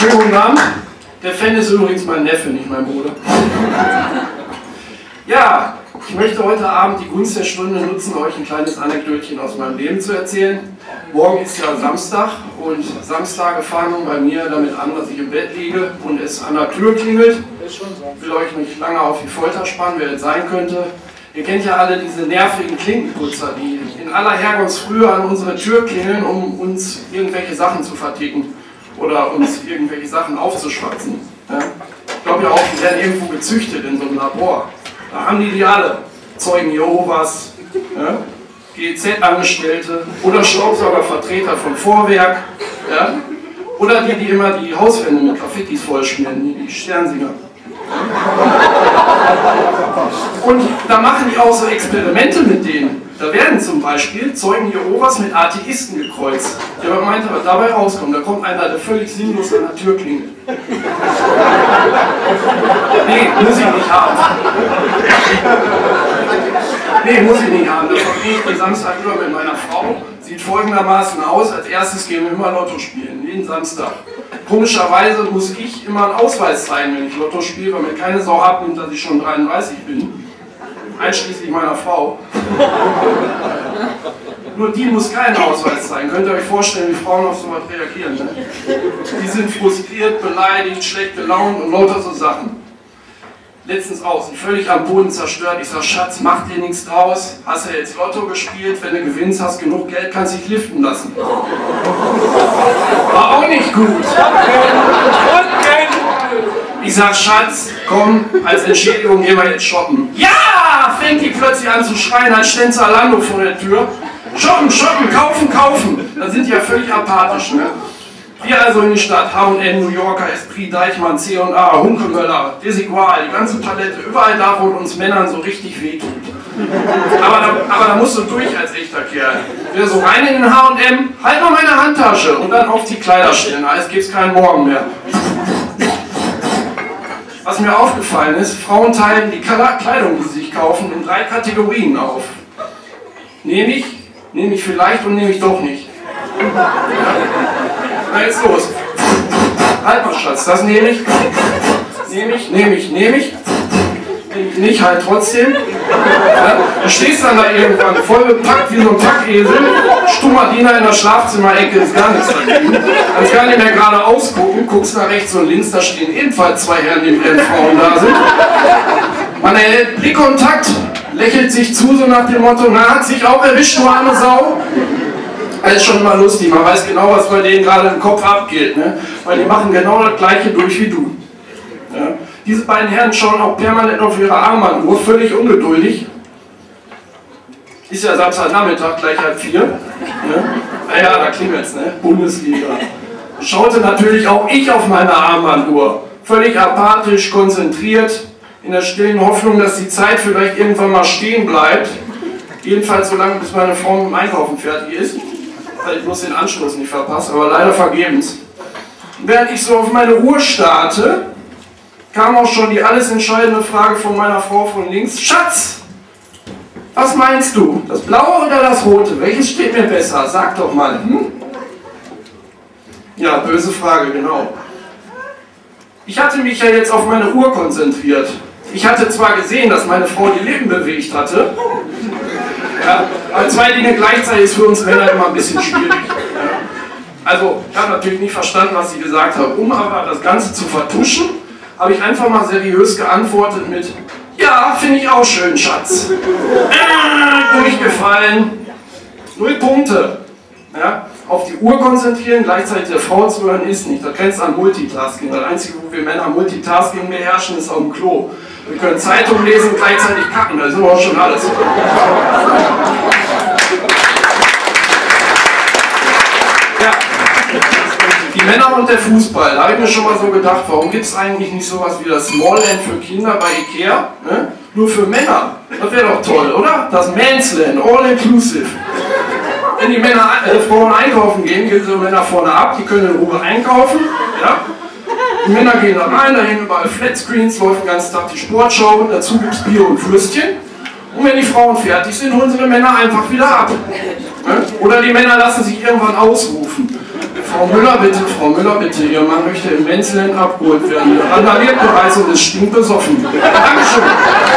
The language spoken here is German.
Schönen guten Abend. Der Fan ist übrigens mein Neffe, nicht mein Bruder. Ja, ich möchte heute Abend die Gunst der Stunde nutzen, euch ein kleines Anekdötchen aus meinem Leben zu erzählen. Morgen ist ja Samstag und Samstage fangen bei mir damit an, dass ich im Bett liege und es an der Tür klingelt. Ich will euch nicht lange auf die Folter spannen, wer es sein könnte. Ihr kennt ja alle diese nervigen Klinkenputzer, die in aller Herkunftsfrühe an unsere Tür klingeln, um uns irgendwelche Sachen zu verticken oder uns irgendwelche Sachen aufzuschwatzen. Ja? Ich glaube ja auch, die werden irgendwo gezüchtet in so einem Labor. Da haben die die alle. Zeugen Jehovas, ja? GEZ-Angestellte oder Staubsaugervertreter vom Vorwerk. Ja? Oder die, die immer die Hauswände mit Graffitis vollschmieren, die Sternsinger. Und da machen die auch so Experimente mit denen. Da werden zum Beispiel Zeugen Jehovas mit Atheisten gekreuzt. Der meinte, was dabei rauskommt, da kommt einer, der völlig sinnlos an der Tür klingelt. Nee, muss ich nicht haben. Nee, muss ich nicht haben. Das verbringe ich den Samstag über mit meiner Frau. Sieht folgendermaßen aus. Als erstes gehen wir immer Lotto spielen, jeden Samstag. Komischerweise muss ich immer einen Ausweis zeigen, wenn ich Lotto spiele, weil mir keine Sau abnimmt, dass ich schon 33 bin. Einschließlich meiner Frau. Nur die muss keinen Ausweis zeigen. Könnt ihr euch vorstellen, wie Frauen auf sowas reagieren? Ne? Die sind frustriert, beleidigt, schlecht gelaunt und lauter so Sachen. Letztens auch, sind völlig am Boden zerstört. Ich sag, Schatz, mach dir nichts draus. Hast du jetzt Lotto gespielt? Wenn du gewinnst, hast genug Geld, kannst dich liften lassen. War auch nicht gut. Ich sag, Schatz, komm, als Entschädigung gehen wir jetzt shoppen. Ja, fängt die plötzlich an zu schreien, als stand Zalando vor der Tür. Shoppen, shoppen, kaufen, kaufen. Da sind die ja völlig apathisch, ne? Wir also in die Stadt, H&M, New Yorker, Esprit, Deichmann, C&A, Hunkemöller, Desigual, die ganze Palette, überall da, wo uns Männern so richtig wehtut. Aber da, aber da musst du durch als echter Kerl. Wir so rein in den H&M, halt mal meine Handtasche und dann auf die Kleider stellen, als gibt's keinen Morgen mehr. Was mir aufgefallen ist, Frauen teilen die Kleidung, die sie sich kaufen, in drei Kategorien auf. Nehme ich, nehme ich vielleicht und nehme ich doch nicht. Na jetzt los. Halt mal, Schatz, das nehme ich. Nehme ich, nehme ich, nehme ich. Nicht halt trotzdem. Du stehst dann da irgendwann voll bepackt wie so ein Packesel. Stummer Diener in der Schlafzimmerecke ist gar nichts dagegen. Kannst gar nicht mehr gerade ausgucken. Guckst nach rechts und links, da stehen ebenfalls zwei Herren, die während Frauen da sind. Man erhält Blickkontakt, lächelt sich zu, so nach dem Motto: Na, hat sich auch erwischt, du arme Sau. Das ist schon immer lustig, man weiß genau, was bei denen gerade im Kopf abgeht, ne? weil die machen genau das gleiche durch wie du. Diese beiden Herren schauen auch permanent auf ihre Armbanduhr, völlig ungeduldig. Ist ja Samstagnachmittag, gleich halb vier. Ne? Naja, da klingelt's, ne? Bundesliga. Schaute natürlich auch ich auf meine Armbanduhr. Völlig apathisch, konzentriert, in der stillen Hoffnung, dass die Zeit vielleicht irgendwann mal stehen bleibt. Jedenfalls so lange, bis meine Frau mit dem Einkaufen fertig ist weil ich bloß den Anschluss nicht verpasse, aber leider vergebens. Während ich so auf meine Uhr starte, kam auch schon die alles entscheidende Frage von meiner Frau von links. Schatz, was meinst du? Das blaue oder das rote? Welches steht mir besser? Sag doch mal. Hm? Ja, böse Frage, genau. Ich hatte mich ja jetzt auf meine Uhr konzentriert. Ich hatte zwar gesehen, dass meine Frau die Lippen bewegt hatte, ja, aber zwei Dinge gleichzeitig ist für uns Männer immer ein bisschen schwierig. Also, ich habe natürlich nicht verstanden, was sie gesagt hat. Um aber das Ganze zu vertuschen, habe ich einfach mal seriös geantwortet mit Ja, finde ich auch schön, Schatz. Äh, durchgefallen. Null Punkte. Ja, auf die Uhr konzentrieren, gleichzeitig der Frau zu hören, ist nicht. Das grenzt an Multitasking. Das Einzige, wo wir Männer Multitasking beherrschen, ist auf dem Klo. Wir können Zeitung lesen und gleichzeitig kacken, das ist aber auch schon alles. Ja. Die Männer und der Fußball, da habe ich mir schon mal so gedacht, warum gibt es eigentlich nicht sowas wie das Smallland für Kinder bei Ikea? Ne? Nur für Männer. Das wäre doch toll, oder? Das Mansland, all inclusive. Wenn die Männer, äh, Frauen einkaufen gehen, gehen sie Männer vorne ab, die können in Ruhe einkaufen. Ja? Die Männer gehen da rein, da hängen überall Flatscreens, läuft den ganzen Tag die Sportschau, dazu gibt es Bier und Würstchen. Und wenn die Frauen fertig sind, holen sie die Männer einfach wieder ab. Ne? Oder die Männer lassen sich irgendwann ausrufen. Frau Müller, bitte, Frau Müller, bitte, Ihr Mann möchte im Menzeln abgeholt werden. Er randaliert bereits und ist stinkbesoffen. Dankeschön.